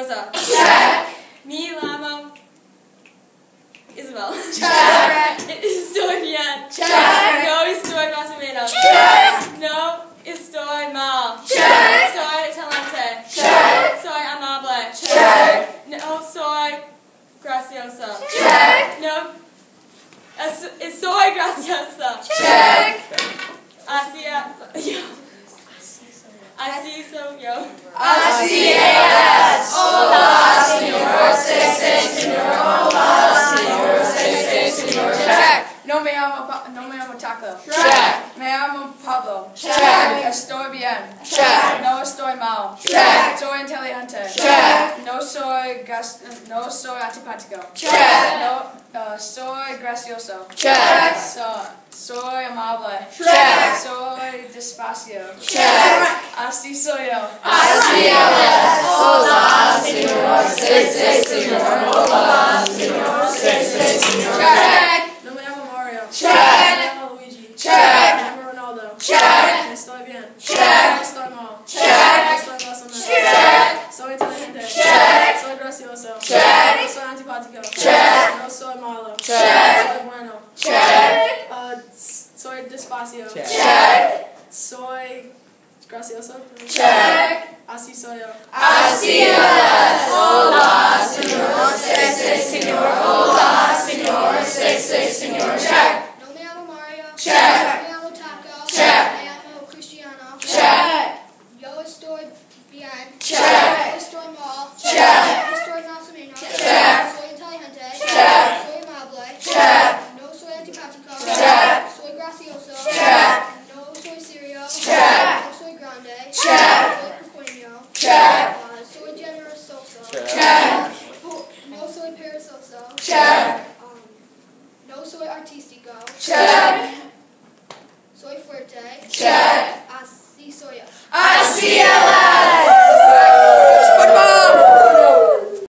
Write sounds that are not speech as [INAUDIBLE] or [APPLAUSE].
Rosa. Check. Me, Lamo. Isabel. Check. Sofian. Check. No, estoy más o. Check. No, estoy Ma. Check. [LAUGHS] Soy talente. Check. Soy amable. Check. No, soy graciosa. Check. No, es, soy graciosa. Check. Hacia, yo. Así soy yo. Así es. Hola, señor. Señor. Señor. Señor. Check. No me llamo, no me llamo Taco. Check. Me llamo Pablo. Check. Estoy bien. Check. No estoy mal. Check. Soy inteligente. Check. No soy gas, no soy antipático. Check. No, uh, soy gracioso. Check. So, soy amable. Check. Soy despacio. Check. Así soy yo. Así es. Check. No soy antipático. Check. No soy malo. Check. Soy bueno. Check. Uh, soy despacio. Check. Soy gracioso. Check. Así soy yo. Así es. Hola, Check. Soy General Sosa. Check. No Soy Parasosa. Check. No Soy Artistico. Check.